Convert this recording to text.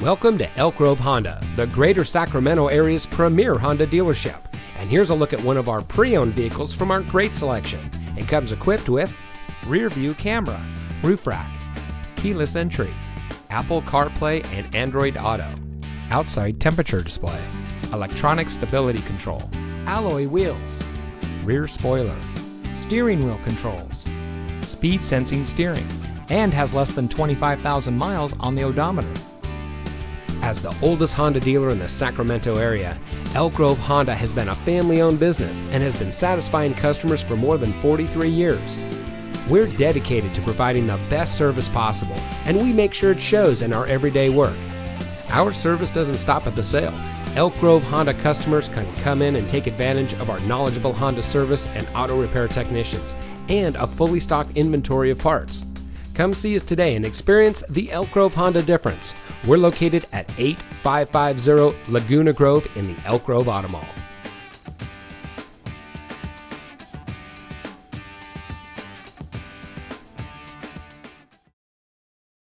Welcome to Elk Grove Honda, the greater Sacramento area's premier Honda dealership. And here's a look at one of our pre owned vehicles from our great selection. It comes equipped with rear view camera, roof rack, keyless entry, Apple CarPlay and Android Auto, outside temperature display, electronic stability control, alloy wheels, rear spoiler, steering wheel controls, speed sensing steering, and has less than 25,000 miles on the odometer. As the oldest Honda dealer in the Sacramento area, Elk Grove Honda has been a family owned business and has been satisfying customers for more than 43 years. We're dedicated to providing the best service possible, and we make sure it shows in our everyday work. Our service doesn't stop at the sale. Elk Grove Honda customers can come in and take advantage of our knowledgeable Honda service and auto repair technicians, and a fully stocked inventory of parts. Come see us today and experience the Elk Grove Honda difference. We're located at 8550 Laguna Grove in the Elk Grove Auto Mall.